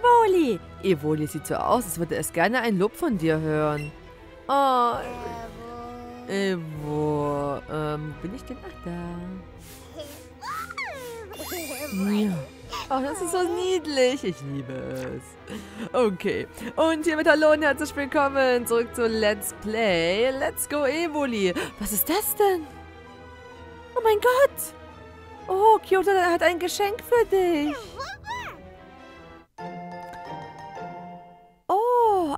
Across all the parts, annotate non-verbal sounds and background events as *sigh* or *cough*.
Evoli. Evoli sieht so aus, als würde es gerne ein Lob von dir hören. Oh, Evo. Ähm, bin ich denn? Ach, da. Ja. Oh, das ist so niedlich. Ich liebe es. Okay. Und hiermit hallo und herzlich willkommen zurück zu Let's Play. Let's go Evoli. Was ist das denn? Oh mein Gott. Oh, Kyoto hat ein Geschenk für dich.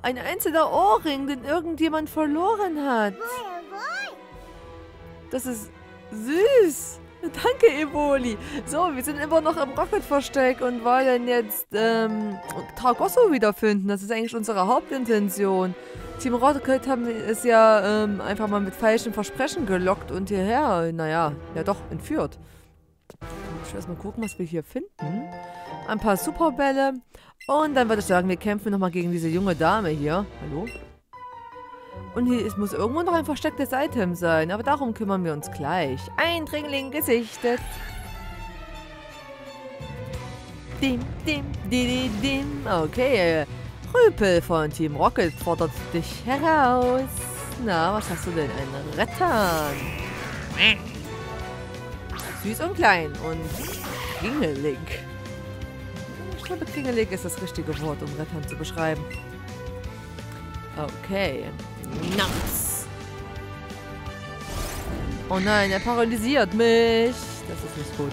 Ein einzelner Ohrring, den irgendjemand verloren hat. Das ist süß. Danke, Evoli. So, wir sind immer noch im Rocket-Versteck und wollen jetzt ähm, Targosso wiederfinden. Das ist eigentlich unsere Hauptintention. Team Rocket haben es ja ähm, einfach mal mit falschen Versprechen gelockt und hierher, naja, ja doch, entführt. Ich will erstmal gucken, was wir hier finden. Ein paar Superbälle. Und dann würde ich sagen, wir kämpfen nochmal gegen diese junge Dame hier. Hallo? Und hier es muss irgendwo noch ein verstecktes Item sein, aber darum kümmern wir uns gleich. Eindringling gesichtet. Dim, dim, di, dim. Okay, Rüpel von Team Rocket fordert dich heraus. Na, was hast du denn? Ein Rettern. Süß und klein und kringelig. Ich glaube, kringelig ist das richtige Wort, um Rettern zu beschreiben. Okay. Nice. Oh nein, er paralysiert mich. Das ist nicht gut.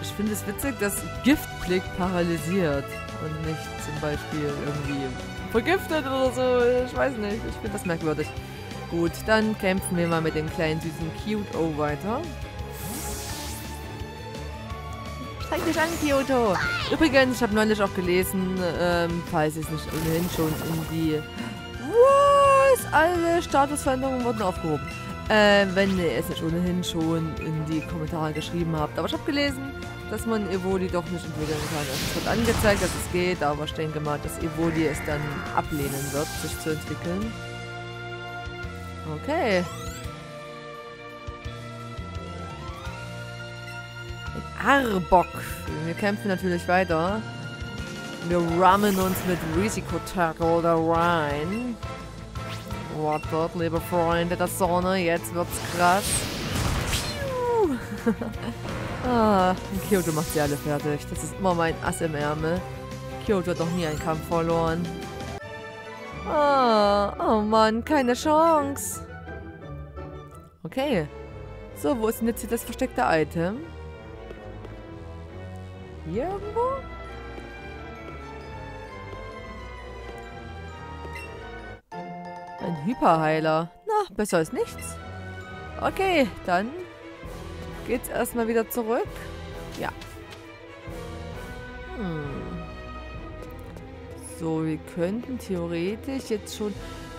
Ich finde es witzig, dass Giftblick paralysiert und nicht zum Beispiel irgendwie vergiftet oder so. Ich weiß nicht. Ich finde das merkwürdig. Gut, dann kämpfen wir mal mit dem kleinen süßen Cute-O weiter. Zeig dich an, Kyoto. Übrigens, ich habe neulich auch gelesen, ähm, falls es nicht ohnehin schon in die Was? Alle Statusveränderungen wurden aufgehoben. Äh, wenn ihr es nicht ohnehin schon in die Kommentare geschrieben habt. Aber ich habe gelesen, dass man Evoli doch nicht entwickeln kann. Also es wird angezeigt, dass es geht, aber ich denke mal, dass Evoli es dann ablehnen wird, sich zu entwickeln. Okay. Arbok. Wir kämpfen natürlich weiter. Wir rammen uns mit Risiko-Tackle da rein. Wartet, liebe Freunde der Sonne, jetzt wird's krass. Piu. *laughs* ah, Kyoto macht sie alle fertig. Das ist immer mein Ass im Ärmel. Kyoto hat noch nie einen Kampf verloren. Ah, oh Mann, keine Chance. Okay. So, wo ist denn jetzt hier das versteckte Item? Hier irgendwo? Ein Hyperheiler. Na, besser als nichts. Okay, dann geht's erstmal wieder zurück. Ja. Hm. So, wir könnten theoretisch jetzt schon...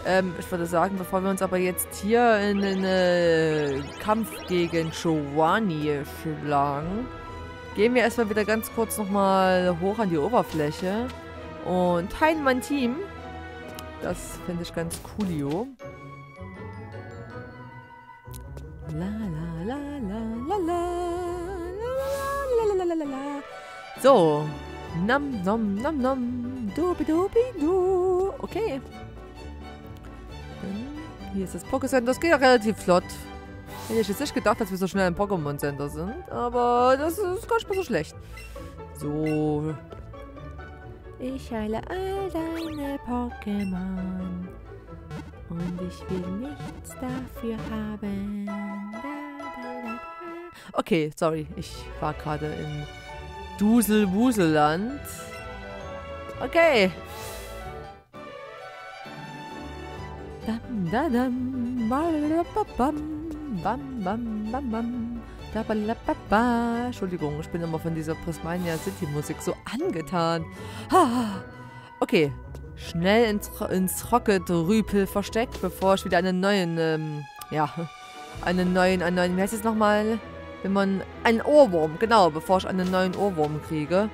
Ähm, ich würde sagen, bevor wir uns aber jetzt hier in einen Kampf gegen Giovanni schlagen, gehen wir erstmal wieder ganz kurz nochmal hoch an die Oberfläche und heilen mein Team. Das finde ich ganz coolio. La la la la la la la la la la So. Nam nom nom nom. Dubi dubi du. Okay. Hier ist das Pokécenter. Das geht ja relativ flott. Hätte ich jetzt nicht gedacht, dass wir so schnell im Pokémon Center sind. Aber das ist gar nicht mal so schlecht. So. Ich heile all deine Pokémon. Und ich will nichts dafür haben. Da, da, da, okay, sorry. Ich war gerade in Dusel-Wuselland. Okay. Dam, da, dam, bam, bam, bam, bam, bam. Entschuldigung, ich bin immer von dieser Prismania City Musik so angetan. Okay, schnell ins, ins Rocket-Rüpel versteckt, bevor ich wieder einen neuen, ähm, ja, einen neuen, einen neuen, wie heißt es nochmal? Wenn man, einen Ohrwurm, genau, bevor ich einen neuen Ohrwurm kriege.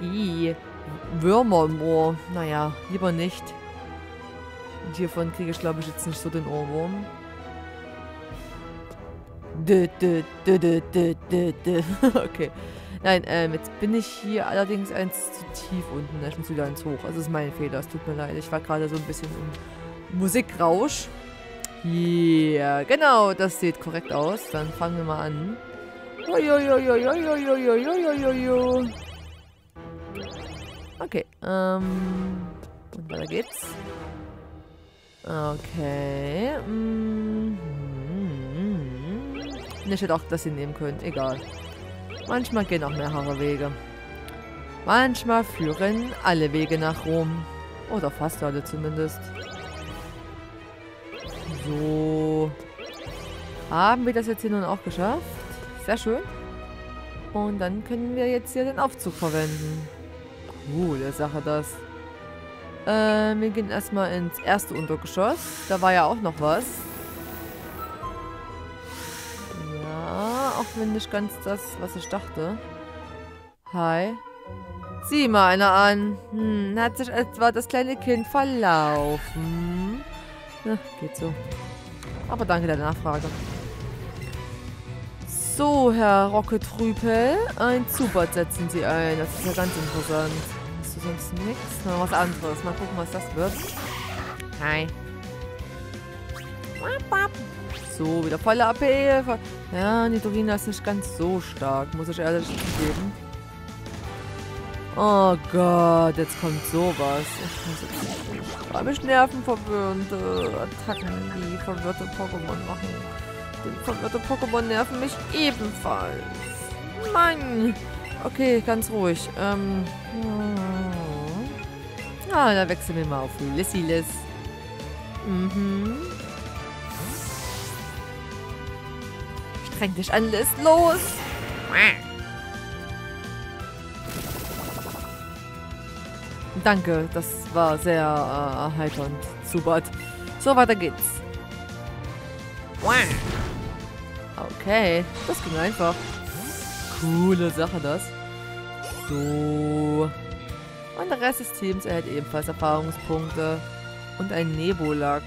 Ih, Würmer im Ohr. Naja, lieber nicht. Und hiervon kriege ich, glaube ich, jetzt nicht so den Ohrwurm. *laughs* okay. Nein, ähm, jetzt bin ich hier allerdings eins zu tief unten. Ich muss wieder hoch. Also ist mein Fehler. Es tut mir leid. Ich war gerade so ein bisschen im Musikrausch. Hier, genau. Das sieht korrekt aus. Dann fangen wir mal an. Okay, ähm... Und weiter geht's. Okay. Mhm. Ich hätte auch das hier nehmen können. Egal. Manchmal gehen auch mehrere Wege. Manchmal führen alle Wege nach Rom. Oder fast alle zumindest. So. Haben wir das jetzt hier nun auch geschafft? Sehr schön. Und dann können wir jetzt hier den Aufzug verwenden. Coole Sache das. Äh, wir gehen erstmal ins erste Untergeschoss. Da war ja auch noch was. Wenn nicht ganz das, was ich dachte. Hi. Sieh mal einer an. Hm, hat sich etwa das kleine Kind verlaufen? Na, geht so. Aber danke der Nachfrage. So, Herr Rocketrüpel. Ein Zubot setzen Sie ein. Das ist ja ganz interessant. Hast du sonst nichts? Na, was anderes. Mal gucken, was das wird. Hi. So, wieder volle AP. Ja, Nidorina ist nicht ganz so stark, muss ich ehrlich zugeben. Oh Gott, jetzt kommt sowas. Ich muss jetzt habe ich nervenverwirrende Attacken, die verwirrte Pokémon machen. Die verwirrte Pokémon nerven mich ebenfalls. Mann! Okay, ganz ruhig. Ähm. Ah, da wechseln wir mal auf Lissilis. Mhm. Streng dich an, Liz. Los! Danke, das war sehr äh, erheiternd. Super. So, weiter geht's. Okay, das ging einfach. Coole Sache, das. So. Und der Rest des Teams erhält ebenfalls Erfahrungspunkte. Und ein Nebulak.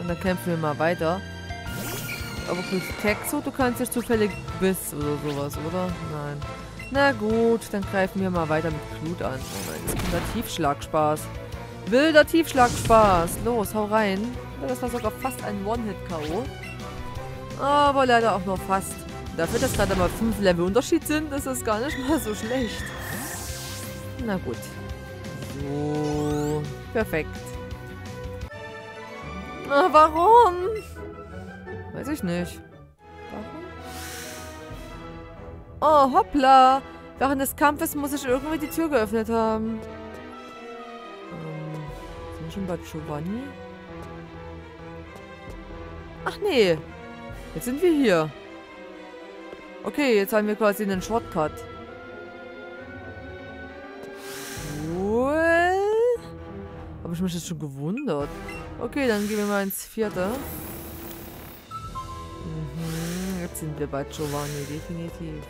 Und dann kämpfen wir mal weiter. Aber für Texo, du kannst dich zufällig Biss oder sowas, oder? Nein. Na gut, dann greifen wir mal weiter mit Blut an. Oh nein, jetzt kommt der Tiefschlagspaß. Wilder Tiefschlagspaß. Los, hau rein. Das war sogar fast ein One-Hit-K.O. Aber leider auch nur fast. Dafür, dass gerade mal 5 Level Unterschied sind, ist das gar nicht mal so schlecht. Na gut. So. Perfekt. Na, warum? Weiß ich nicht. Warum? Oh, hoppla. Während des Kampfes muss ich irgendwie die Tür geöffnet haben. Ähm, sind wir schon bei Giovanni? Ach nee. Jetzt sind wir hier. Okay, jetzt haben wir quasi einen Shortcut. Cool. Habe ich mich jetzt schon gewundert. Okay, dann gehen wir mal ins vierte. Jetzt sind wir bei Giovanni, definitiv.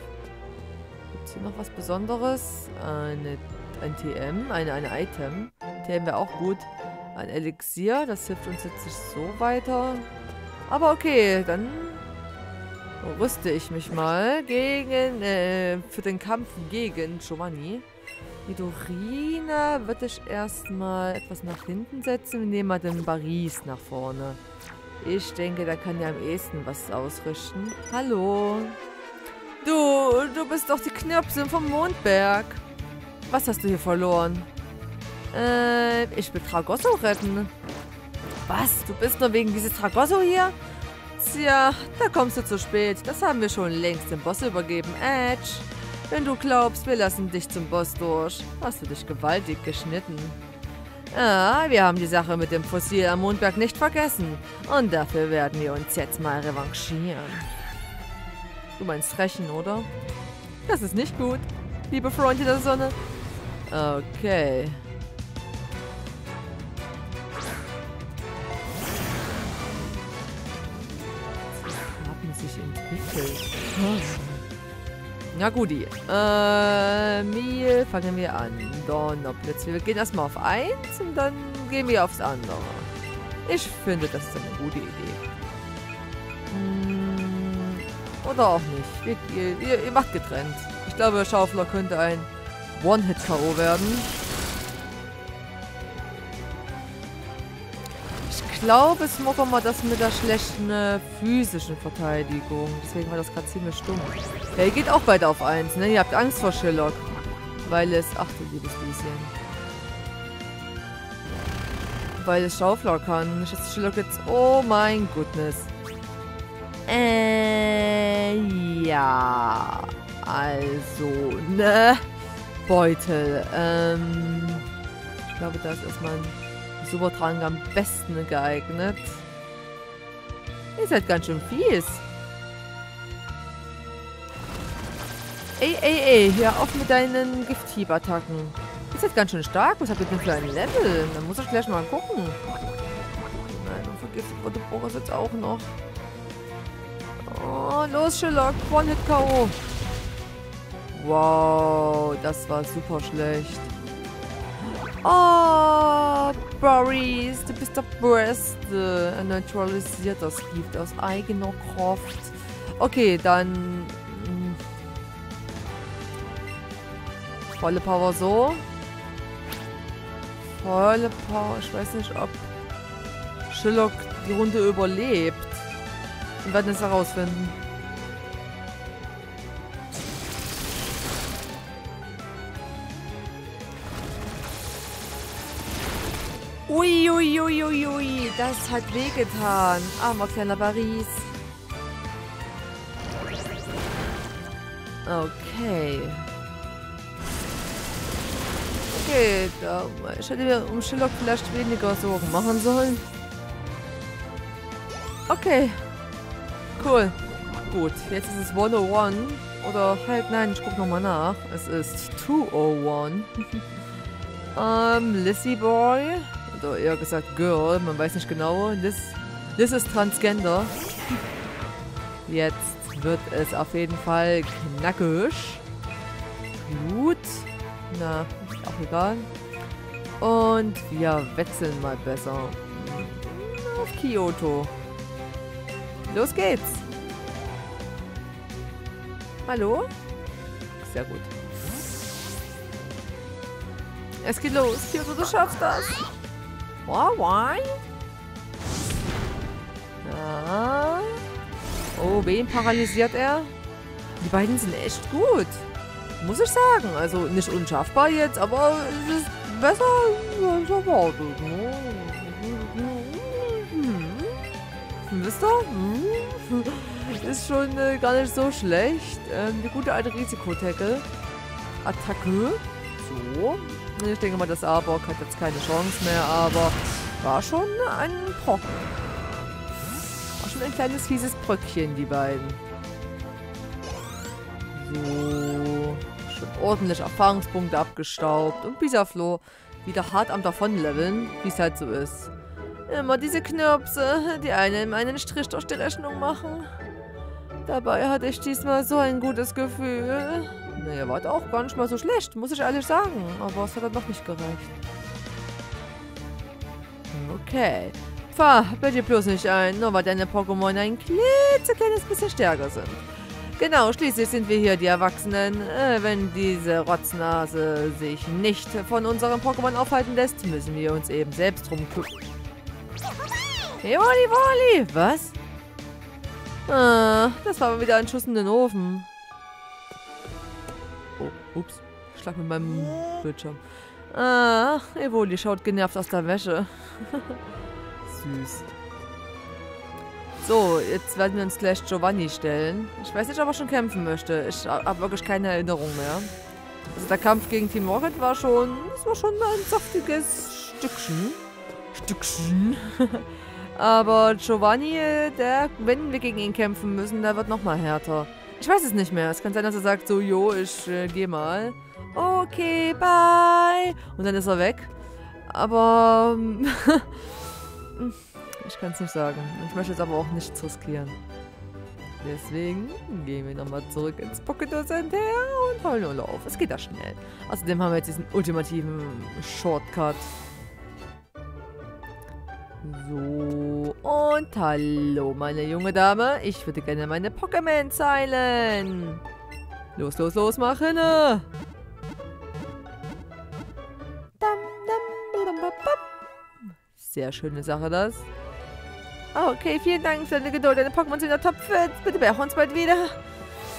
Gibt es hier noch was Besonderes? Eine, ein TM, eine, eine Item. TM wäre auch gut. Ein Elixier, das hilft uns jetzt nicht so weiter. Aber okay, dann rüste ich mich mal gegen, äh, für den Kampf gegen Giovanni. Midorina würde ich erstmal etwas nach hinten setzen. Wir nehmen mal den Baris nach vorne. Ich denke, da kann ja am ehesten was ausrichten. Hallo. Du, du bist doch die Knirpsin vom Mondberg. Was hast du hier verloren? Äh, ich will Tragosso retten. Was? Du bist nur wegen dieses Tragosso hier? Tja, da kommst du zu spät. Das haben wir schon längst dem Boss übergeben. Edge, wenn du glaubst, wir lassen dich zum Boss durch, hast du dich gewaltig geschnitten. Ja, wir haben die Sache mit dem Fossil am Mondberg nicht vergessen. Und dafür werden wir uns jetzt mal revanchieren. Du meinst rächen, oder? Das ist nicht gut, liebe Freunde der Sonne. Okay. Haben sich entwickelt. Hm. Na guti. Äh, wie fangen wir an? Donnerblitz. Wir gehen erstmal auf eins und dann gehen wir aufs andere. Ich finde, das ist eine gute Idee. Hm, oder auch nicht. Wir, ihr, ihr, macht getrennt. Ich glaube, Schaufler könnte ein One-Hit-K.O. werden. Glaube, Smoker mal das mit der schlechten äh, physischen Verteidigung. Deswegen war das gerade ziemlich stumm. Ja, ihr geht auch beide auf 1, ne? Ihr habt Angst vor Shillock. Weil es... Ach du liebes Lieschen. Weil es Schaufler kann. Nicht, dass Shillock jetzt... Oh mein Goodness. Äh, ja. Also, ne? Beutel. Ähm, ich glaube, das ist mein Supertrank am besten geeignet. Ihr seid ganz schön fies. Ey, ey, ey, hör auf mit deinen Gifthieb-Attacken. Ihr seid ganz schön stark. Was habt ihr denn für ein Level? Dann muss ich gleich mal gucken. Nein, und vergiftet wurde Boris jetzt auch noch. Oh, los, Sherlock. One-Hit-K.O. Wow, das war super schlecht. Oh, Boris, du bist der Beste. Er neutralisiert das Gift aus eigener Kraft. Okay, dann... Mh, volle Power so. Volle Power. Ich weiß nicht, ob Sherlock die Runde überlebt. Wir werden es herausfinden. Uiuiuiui, ui, ui, ui. das hat wehgetan. Armer kleiner Paris. Okay. Okay, da, ich hätte mir um Schillock vielleicht weniger Sorgen machen sollen. Okay. Cool. Gut, jetzt ist es 101. Oder halt, nein, ich guck nochmal nach. Es ist 201. *laughs* ähm, Lissy Boy. Oder eher gesagt Girl, man weiß nicht genau. Liz, Liz ist Transgender. Jetzt wird es auf jeden Fall knackig. Blut. Na, auch egal. Und wir wechseln mal besser. Auf Kyoto. Los geht's. Hallo? Sehr gut. Es geht los. Kyoto, du schaffst das. Why? Ja. Oh, wen paralysiert er? Die beiden sind echt gut. Muss ich sagen. Also nicht unschaffbar jetzt, aber es ist besser als erwartet. Ne? Hm. Wisst ihr? Hm. Ist schon äh, gar nicht so schlecht. Ähm, die gute alte Risikotackle. Attacke. So. Ich denke mal, das Arbok hat jetzt keine Chance mehr, aber war schon ein Brocken. War schon ein kleines fieses Bröckchen, die beiden. So. Schon ordentlich Erfahrungspunkte abgestaubt. Und Bisaflo wieder hart am Davonleveln, wie es halt so ist. Immer diese Knirpse, die einem einen Strich durch die Rechnung machen. Dabei hatte ich diesmal so ein gutes Gefühl. Naja, war auch gar nicht mal so schlecht, muss ich ehrlich sagen. Aber es hat dann noch nicht gereicht. Okay. Fahr bitte bloß nicht ein, nur weil deine Pokémon ein klitzekleines bisschen stärker sind. Genau, schließlich sind wir hier die Erwachsenen. Äh, wenn diese Rotznase sich nicht von unserem Pokémon aufhalten lässt, müssen wir uns eben selbst drum kümmern. Hey, Wally, Wally! Was? Ah, das war wieder ein Schuss in den Ofen. Oh, ups. Schlag mit meinem Bildschirm. Ah, Evoli schaut genervt aus der Wäsche. *laughs* Süß. So, jetzt werden wir uns gleich Giovanni stellen. Ich weiß nicht, ob er schon kämpfen möchte. Ich habe wirklich keine Erinnerung mehr. Also der Kampf gegen Team Rocket war schon, das war schon ein saftiges Stückchen. Stückchen. *laughs* Aber Giovanni, der, wenn wir gegen ihn kämpfen müssen, der wird nochmal härter. Ich weiß es nicht mehr. Es kann sein, dass er sagt so, jo, ich äh, geh mal. Okay, bye. Und dann ist er weg. Aber *laughs* ich kann es nicht sagen. Ich möchte es aber auch nichts riskieren. Deswegen gehen wir nochmal zurück ins Pocket Center und holen nur auf. Es geht da schnell. Außerdem haben wir jetzt diesen ultimativen Shortcut. So, und hallo, meine junge Dame. Ich würde gerne meine Pokémon zeilen. Los, los, los, mach hinne! Sehr schöne Sache, das. Okay, vielen Dank für deine Geduld. Deine Pokémon sind in der Top 5. Bitte besuch uns bald wieder.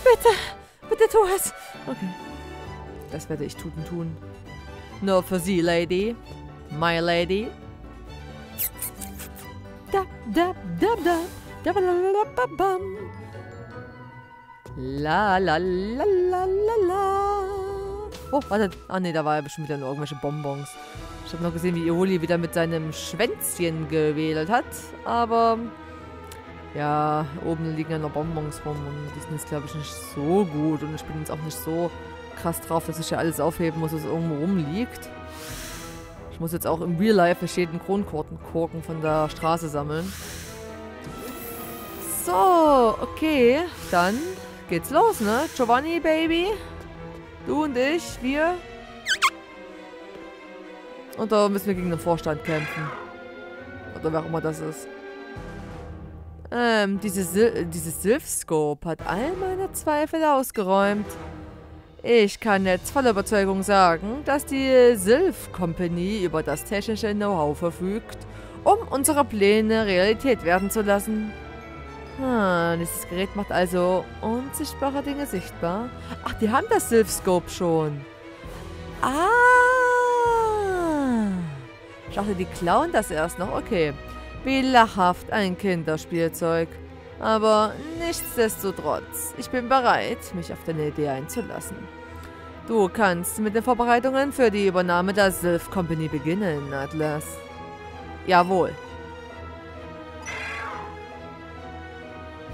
Bitte, bitte tu es. Okay. Das werde ich tun tun. Nur für Sie, Lady. My Lady. Da, da, da, da. Da, da, da, da. La, la, la, la, la, la. Oh, warte. Ah, ne, da war ja bestimmt wieder nur irgendwelche Bonbons. Ich habe noch gesehen, wie Ioli wieder mit seinem Schwänzchen gewedelt hat. Aber, ja, oben liegen ja noch Bonbons rum. Und die sind jetzt, glaube ich, nicht so gut. Und ich bin jetzt auch nicht so krass drauf, dass ich ja alles aufheben muss, was irgendwo rumliegt. Ich muss jetzt auch im Real Life jeden Kronkorken von der Straße sammeln. So, okay. Dann geht's los, ne? Giovanni, Baby. Du und ich, wir. Und da müssen wir gegen den Vorstand kämpfen. Oder wer auch immer das ist. Ähm, diese Sil dieses Sylph-Scope hat all meine Zweifel ausgeräumt. Ich kann jetzt voller Überzeugung sagen, dass die Sylph Company über das technische Know-how verfügt, um unsere Pläne Realität werden zu lassen. Ah, dieses Gerät macht also unsichtbare Dinge sichtbar. Ach, die haben das Sylph Scope schon. Ah. Ich dachte, die klauen das erst noch. Okay. Wie lachhaft ein Kinderspielzeug. Aber nichtsdestotrotz, ich bin bereit, mich auf deine Idee einzulassen. Du kannst mit den Vorbereitungen für die Übernahme der Sylph Company beginnen, Atlas. Jawohl.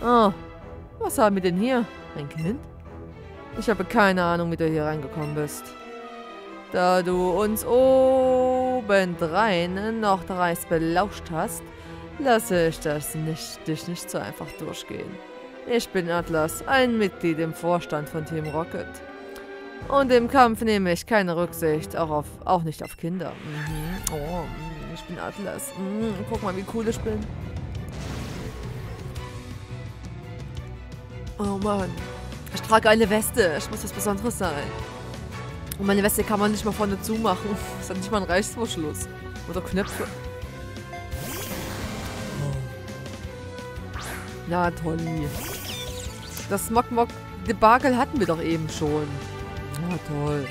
Oh, was haben wir denn hier? Ein Kind? Ich habe keine Ahnung, wie du hier reingekommen bist. Da du uns obendrein noch dreist belauscht hast, lasse ich das nicht, dich nicht so einfach durchgehen. Ich bin Atlas, ein Mitglied im Vorstand von Team Rocket. Und im Kampf nehme ich keine Rücksicht, auch, auf, auch nicht auf Kinder. Mhm. Oh, mhm, ich bin Atlas. Mhm. Guck mal, wie cool ich bin. Oh Mann. Ich trage eine Weste. Ich muss was Besonderes sein. Und meine Weste kann man nicht mal vorne zumachen. *laughs* Das hat nicht mal einen Reißverschluss. Oder Knöpfe. Na, Tolli. Das Smog-Mog-Debakel hatten wir doch eben schon. Ah, toll.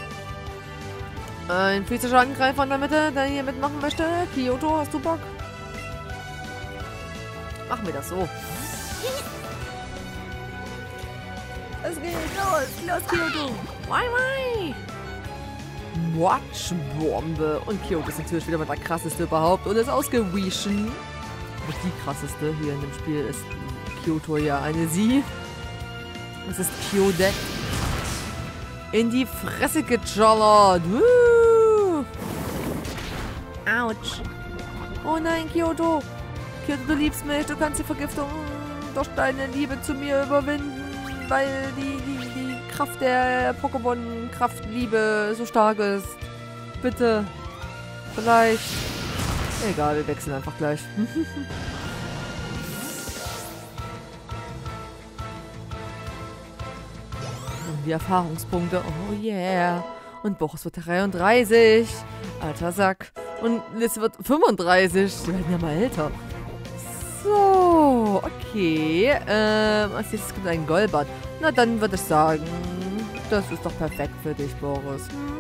Ein physischer Angreifer in der Mitte, der hier mitmachen möchte. Kyoto, hast du Bock? Machen wir das so. Es geht los. Los, Kyoto. Wai, wai. Watchbombe. Und Kyoto ist natürlich wieder mal der krasseste überhaupt. Und ist ausgewischen. Die krasseste hier in dem Spiel ist Kyoto ja eine sie. Das ist Kyodek. In die Fresse gejollert. Woo. Autsch. Oh nein, Kyoto. Kyoto, du liebst mich. Du kannst die Vergiftung durch deine Liebe zu mir überwinden, weil die, die, die Kraft der Pokémon-Kraftliebe so stark ist. Bitte. Vielleicht. Egal, wir wechseln einfach gleich. *laughs* die Erfahrungspunkte. Oh yeah. Und Boris wird 33. Alter Sack. Und Liz wird 35. Die werden ja mal älter. So, okay. Ähm, als kommt ein Golbert. Na, dann würde ich sagen, das ist doch perfekt für dich, Boris. Hm?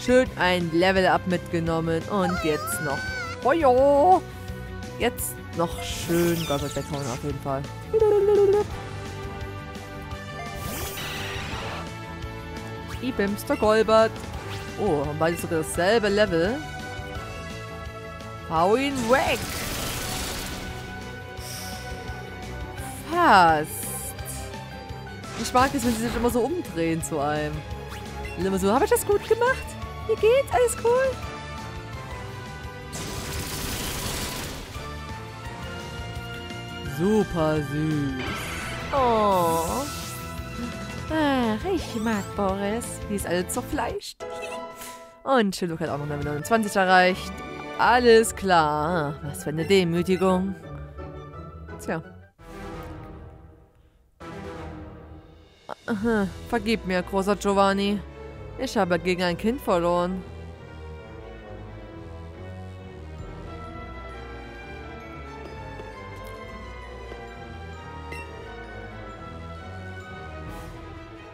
Schön ein Level-Up mitgenommen. Und jetzt noch. Ja. Jetzt noch schön Golbert weghauen auf jeden Fall. Ibims, der Golbert. Oh, haben beide sogar dasselbe Level. Hau ihn weg. Fast. Ich mag es, wenn sie sich immer so umdrehen zu einem. Und immer so, habe ich das gut gemacht? Wie geht's? Alles cool? Super süß. Oh. Ach, ich mag Boris. Die ist alle zerfleischt. Und Chiluk hat auch noch Level 29 erreicht. Alles klar. Was für eine Demütigung. Tja. Vergib mir, großer Giovanni. Ich habe gegen ein Kind verloren.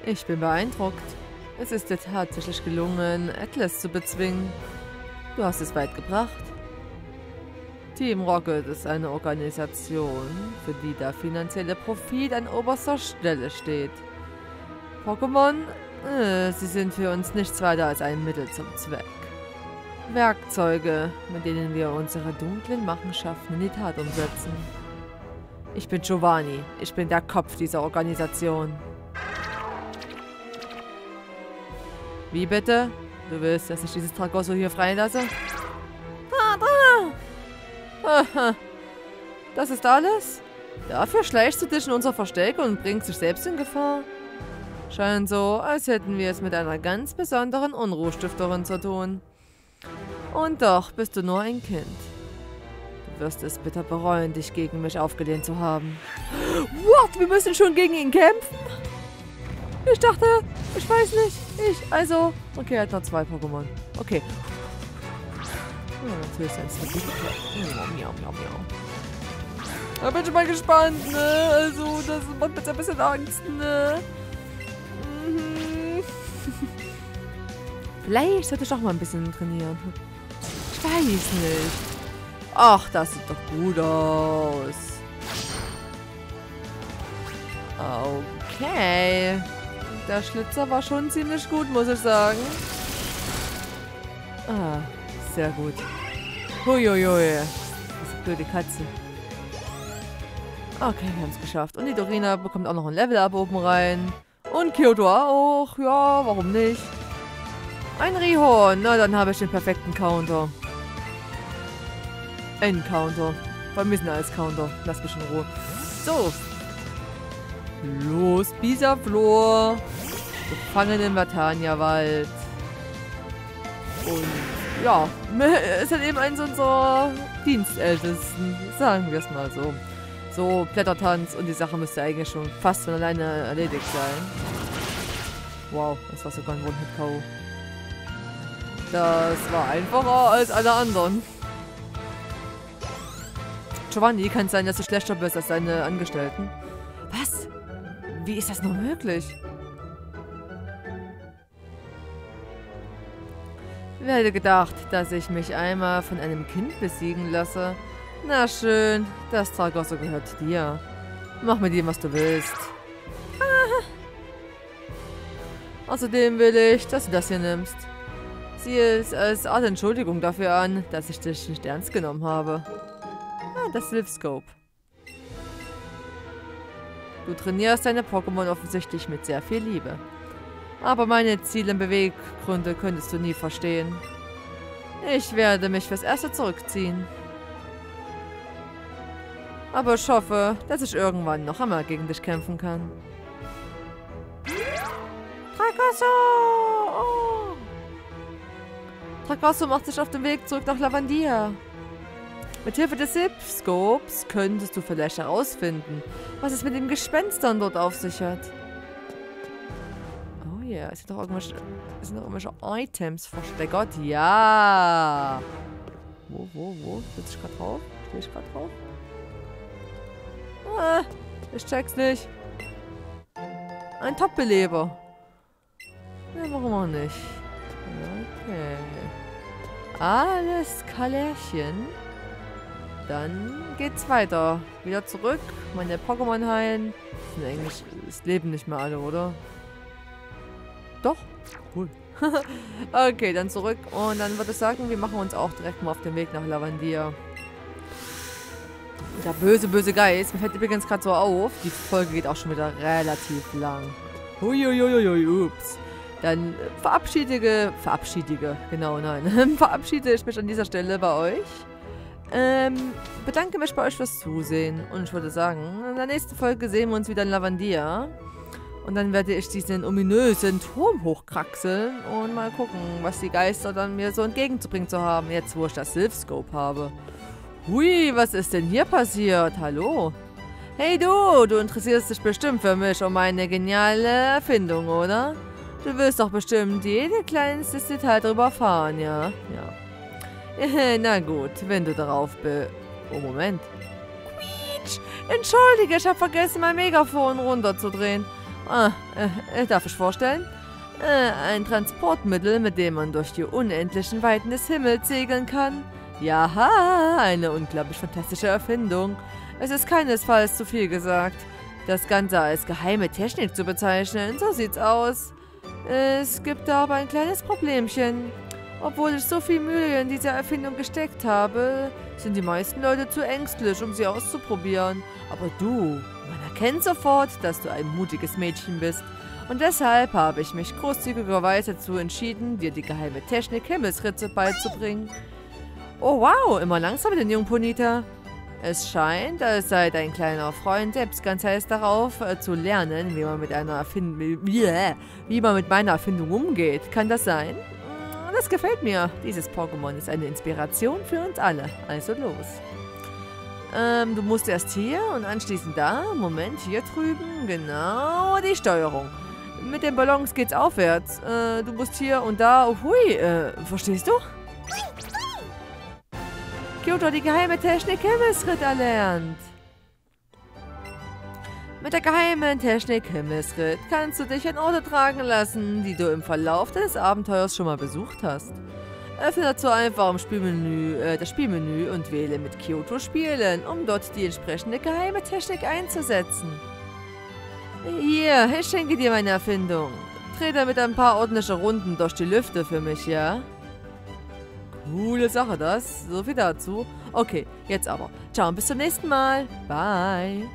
Ich bin beeindruckt. Es ist dir tatsächlich gelungen, Atlas zu bezwingen. Du hast es weit gebracht. Team Rocket ist eine Organisation, für die der finanzielle Profit an oberster Stelle steht. Pokémon, äh, sie sind für uns nichts weiter als ein Mittel zum Zweck. Werkzeuge, mit denen wir unsere dunklen Machenschaften in die Tat umsetzen. Ich bin Giovanni. Ich bin der Kopf dieser Organisation. Wie bitte? Du willst, dass ich dieses Tragosso hier freilasse? Aha. Das ist alles? Dafür schleichst du dich in unser Versteck und bringst dich selbst in Gefahr? Scheint so, als hätten wir es mit einer ganz besonderen Unruhestifterin zu tun. Und doch bist du nur ein Kind. Du wirst es bitter bereuen, dich gegen mich aufgelehnt zu haben. What? Wir müssen schon gegen ihn kämpfen? Ich dachte, ich weiß nicht. Ich, also... Okay, er hat noch zwei Pokémon. Okay. Ja, natürlich ist ein Stabilität. Miau, miau, miau, miau. Da bin ich mal gespannt, ne? Also, das macht jetzt ein bisschen Angst, ne? Mhm. *laughs* Vielleicht sollte ich doch mal ein bisschen trainieren. Ich weiß nicht. Ach, das sieht doch gut aus. Okay. Der Schlitzer war schon ziemlich gut, muss ich sagen. Ah, sehr gut. Huiuiui. Diese blöde Katze. Okay, wir haben es geschafft. Und die Dorina bekommt auch noch ein Level-Up oben rein. Und Kyoto auch. Ja, warum nicht? Ein Rihorn. Na, dann habe ich den perfekten Counter. Endcounter. Bei mir sind alles Counter. Lass mich in Ruhe. So, Los, Bisaflor. Gefangen im Latania-Wald. Und ja, *laughs* ist halt eben eins unserer Dienstältesten. Sagen wir es mal so. So, Blättertanz und die Sache müsste eigentlich schon fast von alleine erledigt sein. Wow, das war sogar ein One-Hit-K.O. Das war einfacher als alle anderen. Giovanni, kann es sein, dass du schlechter bist als deine Angestellten? Was? Wie ist das nur möglich? Wer hätte gedacht, dass ich mich einmal von einem Kind besiegen lasse? Na schön, das Tragosso gehört dir. Mach mit ihm, was du willst. Ah. Außerdem will ich, dass du das hier nimmst. Sieh es als Art Entschuldigung dafür an, dass ich dich nicht ernst genommen habe. Ah, das Sylph-Scope. Du trainierst deine Pokémon offensichtlich mit sehr viel Liebe. Aber meine Ziele und Beweggründe könntest du nie verstehen. Ich werde mich fürs Erste zurückziehen. Aber ich hoffe, dass ich irgendwann noch einmal gegen dich kämpfen kann. Tragosso! Oh. Tragosso macht sich auf den Weg zurück nach Lavandia. Mithilfe des Zip-Scopes könntest du vielleicht herausfinden, was es mit den Gespenstern dort auf sich hat. Oh ja, yeah. es sind doch irgendwelche, es sind doch irgendwelche Items versteckert. Ja! Wo, wo, wo? Sitze ich gerade drauf? Stehe ich gerade drauf? Ah, ich check's nicht. Ein Top-Beleber. Ja, warum auch nicht? Okay. Alles Kalärchen. Dann geht's weiter. Wieder zurück. Meine Pokémon heilen. Sind eigentlich... Es leben nicht mehr alle, oder? Doch? Cool. *laughs* okay, dann zurück. Und dann würde ich sagen, wir machen uns auch direkt mal auf den Weg nach Lavandia. Der böse, böse Geist. Mir fällt übrigens gerade so auf. Die Folge geht auch schon wieder relativ lang. Huiuiuiui, ups. Dann verabschiedige, verabschiedige, genau, nein, *laughs* verabschiede ich mich an dieser Stelle bei euch. Ähm, bedanke mich bei euch fürs Zusehen. Und ich würde sagen, in der nächsten Folge sehen wir uns wieder in Lavandia. Und dann werde ich diesen ominösen Turm hochkraxeln und mal gucken, was die Geister dann mir so entgegenzubringen zu haben, jetzt wo ich das Sylph-Scope habe. Hui, was ist denn hier passiert? Hallo? Hey du, du interessierst dich bestimmt für mich um meine geniale Erfindung, oder? Du willst doch bestimmt jede kleinste Detail drüber fahren, ja? Ja. *laughs* Na gut, wenn du darauf be... Oh, Moment. Quietsch! Entschuldige, ich habe vergessen, mein Megafon runterzudrehen. Ah, äh, darf ich vorstellen? Äh, ein Transportmittel, mit dem man durch die unendlichen Weiten des Himmels segeln kann. Jaha, eine unglaublich fantastische Erfindung. Es ist keinesfalls zu viel gesagt. Das Ganze als geheime Technik zu bezeichnen, so sieht's aus. Es gibt aber ein kleines Problemchen. Obwohl ich so viel Mühe in diese Erfindung gesteckt habe, sind die meisten Leute zu ängstlich, um sie auszuprobieren. Aber du, man erkennt sofort, dass du ein mutiges Mädchen bist. Und deshalb habe ich mich großzügigerweise dazu entschieden, dir die geheime Technik Himmelsritze beizubringen. Oh wow, immer langsamer den jungen Ponita. Es scheint, als sei dein kleiner Freund selbst ganz heiß darauf, äh, zu lernen, wie man mit einer Erfindung, wie, wie man mit meiner Erfindung umgeht. Kann das sein? Das gefällt mir. Dieses Pokémon ist eine Inspiration für uns alle. Also los. Ähm, du musst erst hier und anschließend da. Moment, hier drüben. Genau, die Steuerung. Mit den Ballons geht's aufwärts. Äh, du musst hier und da. Hui, äh, verstehst du? Kyoto die geheime Technik Himmelsritt erlernt. Mit der geheimen Technik Himmelsritt kannst du dich an Orte tragen lassen, die du im Verlauf des Abenteuers schon mal besucht hast. Öffne dazu einfach im Spielmenü, äh, das Spielmenü und wähle mit Kyoto Spielen, um dort die entsprechende geheime Technik einzusetzen. Hier, ich schenke dir meine Erfindung. Dreh damit ein paar ordentliche Runden durch die Lüfte für mich, ja? Coole Sache das. So viel dazu. Okay, jetzt aber. Ciao und bis zum nächsten Mal. Bye.